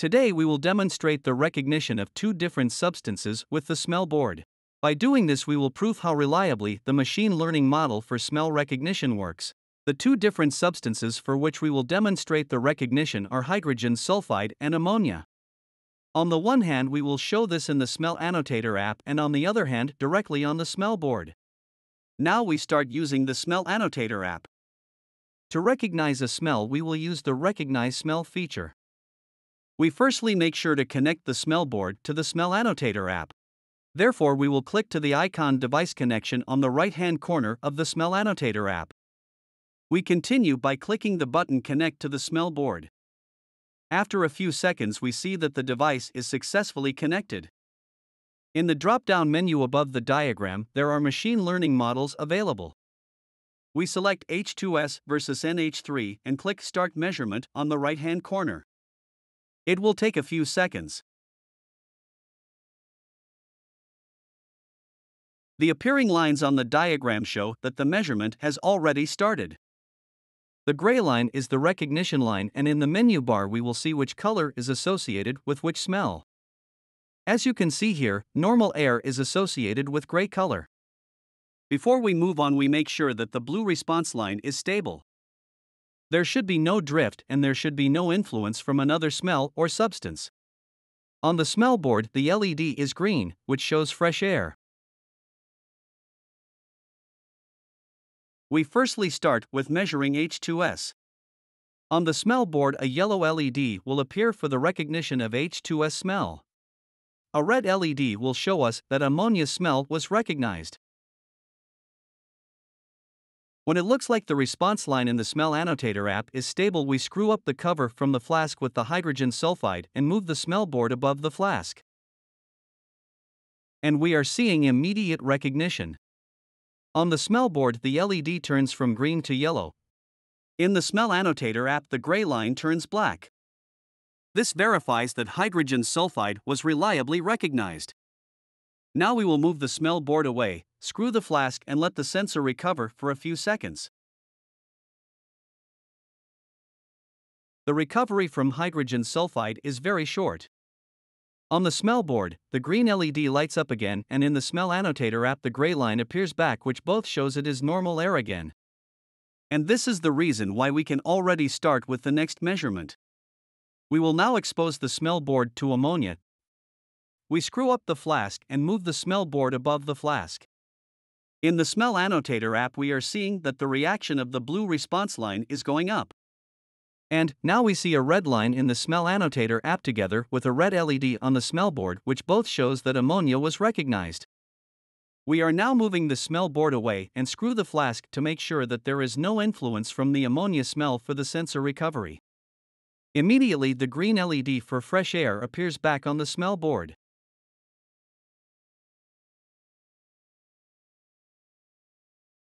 Today we will demonstrate the recognition of two different substances with the smell board. By doing this we will prove how reliably the machine learning model for smell recognition works. The two different substances for which we will demonstrate the recognition are hydrogen sulfide and ammonia. On the one hand, we will show this in the Smell Annotator app, and on the other hand, directly on the smell board. Now we start using the Smell Annotator app. To recognize a smell, we will use the Recognize Smell feature. We firstly make sure to connect the smell board to the Smell Annotator app. Therefore, we will click to the icon device connection on the right hand corner of the Smell Annotator app. We continue by clicking the button Connect to the smell board. After a few seconds, we see that the device is successfully connected. In the drop down menu above the diagram, there are machine learning models available. We select H2S versus NH3 and click Start Measurement on the right hand corner. It will take a few seconds. The appearing lines on the diagram show that the measurement has already started. The gray line is the recognition line, and in the menu bar, we will see which color is associated with which smell. As you can see here, normal air is associated with gray color. Before we move on, we make sure that the blue response line is stable. There should be no drift and there should be no influence from another smell or substance. On the smell board, the LED is green, which shows fresh air. We firstly start with measuring H2S. On the smell board, a yellow LED will appear for the recognition of H2S smell. A red LED will show us that ammonia smell was recognized. When it looks like the response line in the Smell Annotator app is stable, we screw up the cover from the flask with the hydrogen sulfide and move the smell board above the flask. And we are seeing immediate recognition. On the smell board, the LED turns from green to yellow. In the Smell Annotator app, the gray line turns black. This verifies that hydrogen sulfide was reliably recognized. Now we will move the smell board away, screw the flask, and let the sensor recover for a few seconds. The recovery from hydrogen sulfide is very short. On the smell board, the green LED lights up again, and in the Smell Annotator app, the gray line appears back, which both shows it is normal air again. And this is the reason why we can already start with the next measurement. We will now expose the smell board to ammonia we screw up the flask and move the smell board above the flask. In the Smell Annotator app, we are seeing that the reaction of the blue response line is going up. And now we see a red line in the Smell Annotator app together with a red LED on the smell board, which both shows that ammonia was recognized. We are now moving the smell board away and screw the flask to make sure that there is no influence from the ammonia smell for the sensor recovery. Immediately, the green LED for fresh air appears back on the smell board.